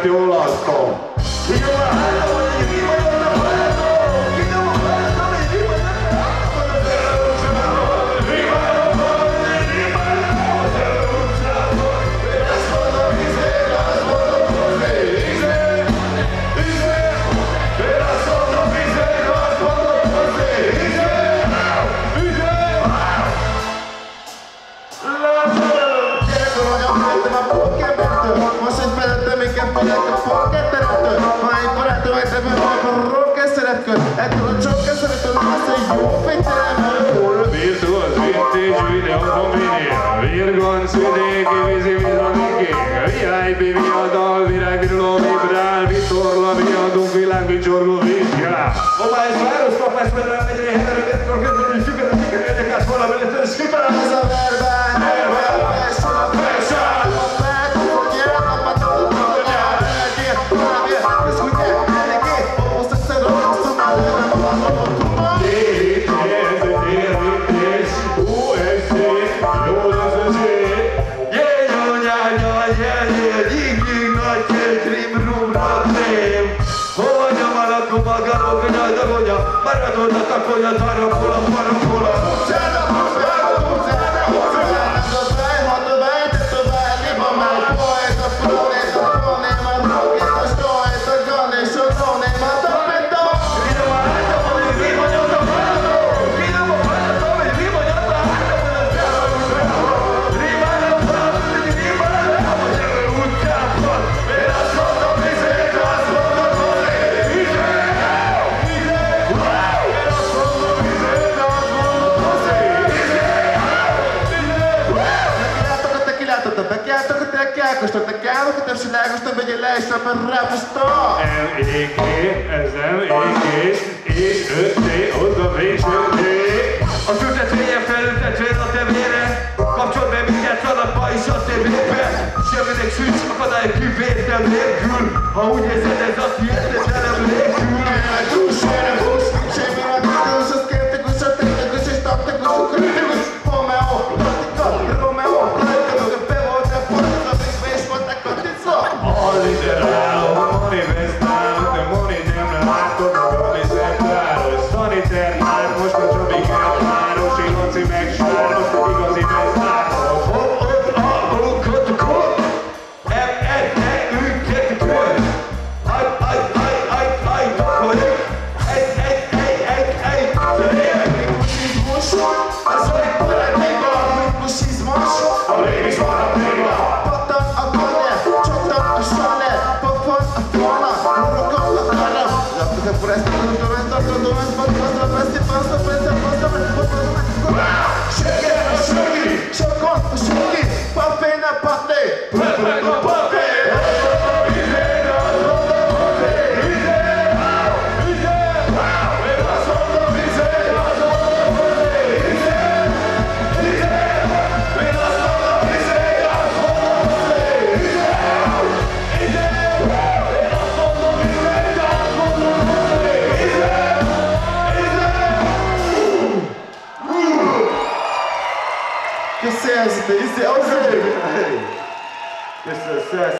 at the We Thank you. szeretkör, ettől a csak keszeretől lesz egy jó péterem, hol Virtuos vintage videó kombinél, virgonc vidéki vízi vizonikék, VIP viadal, virágviruló vibrál, vitorla viadunk, világ vicsorgó vizsgál. Mobile város kap, ezt pedig egyre heterőket, akkor közben is sükeretik, hogy egyekás valamelyet, és kiperem ez a verbán, verbán. Ona takoja dara pola para pola bekeltek a tekkelkostok, de kálok a tepsilágosnak, vagy egy leesem a ráposzta. M-E-K, S M-E-K, és 5-T, oda B, és 5-T. Az ültetvényen felültetvél a tevére, kapcsol be mindjárt alapba is a tévébe. Semminek sincs akadály kivétel nélkül, ha úgy érzed ez a tiéd, nem elemlék. Yeah. Yes, it's the Ozzy. Mr. Success.